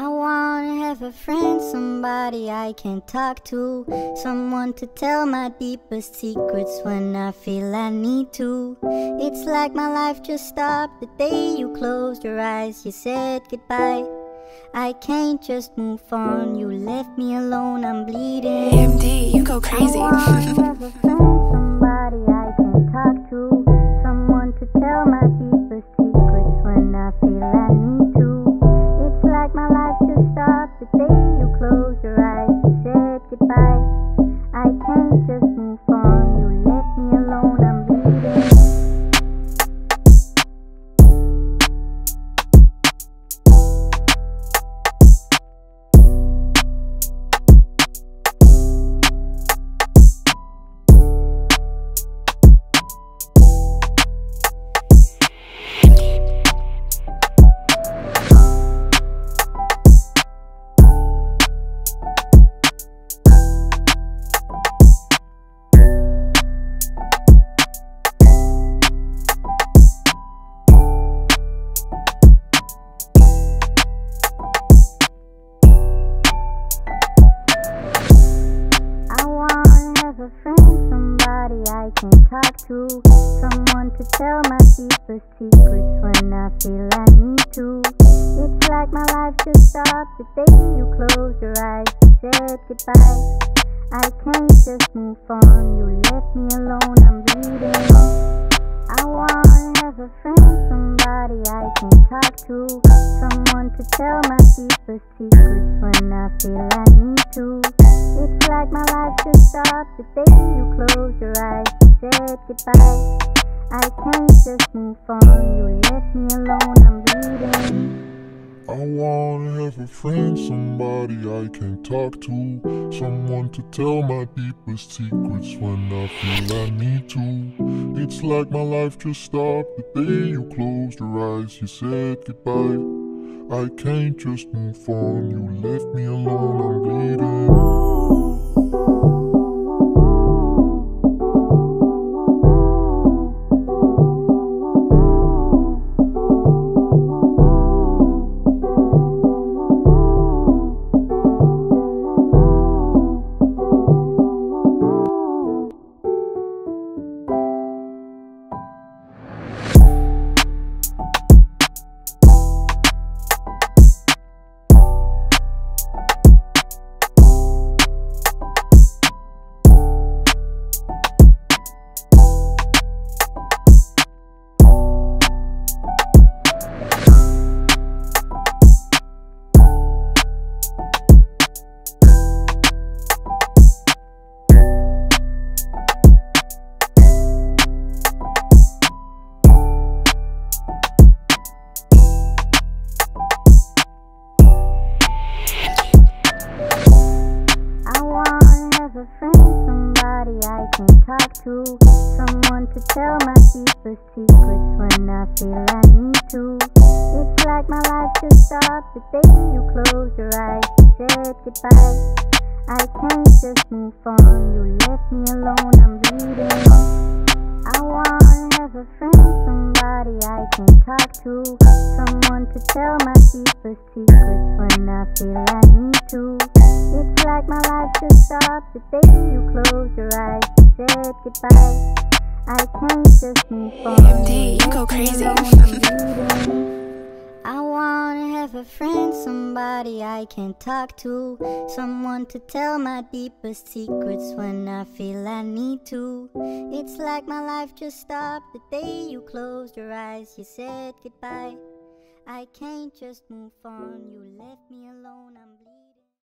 I wanna have a friend, somebody I can talk to, someone to tell my deepest secrets when I feel I need to. It's like my life just stopped the day you closed your eyes, you said goodbye. I can't just move on, you left me alone, I'm bleeding. AMD, you go crazy. To, someone to tell my deepest secrets when I feel I need to. It's like my life just stopped the day you closed your eyes, you said goodbye. I can't just move on, you left me alone, I'm bleeding. I wanna have a friend, somebody I can talk to, someone to tell my deepest secrets when I feel I need to. It's like my life just stopped the day you closed your eyes, said goodbye. I can't just move on, you left me alone, I'm bleeding. I wanna have a friend, somebody I can talk to, someone to tell my deepest secrets when I feel I need to. It's like my life just stopped the day you closed your eyes, you said goodbye. I can't just move on, you left me to, someone to tell my deepest secrets when I feel I need to. It's like my life just stopped the day you closed your eyes, and said goodbye. I can't just move on, you left me alone, I'm bleeding. I wanna have a friend, somebody I can talk to, someone to tell my deepest secrets when I feel I need to. It's like my life just stopped the day you closed your eyes, said goodbye. I can't just move on. AMD, you go crazy. I wanna have a friend, somebody I can talk to, someone to tell my deepest secrets when I feel I need to. It's like my life just stopped the day you closed your eyes, you said goodbye. I can't just move on, you left me alone, I'm bleeding.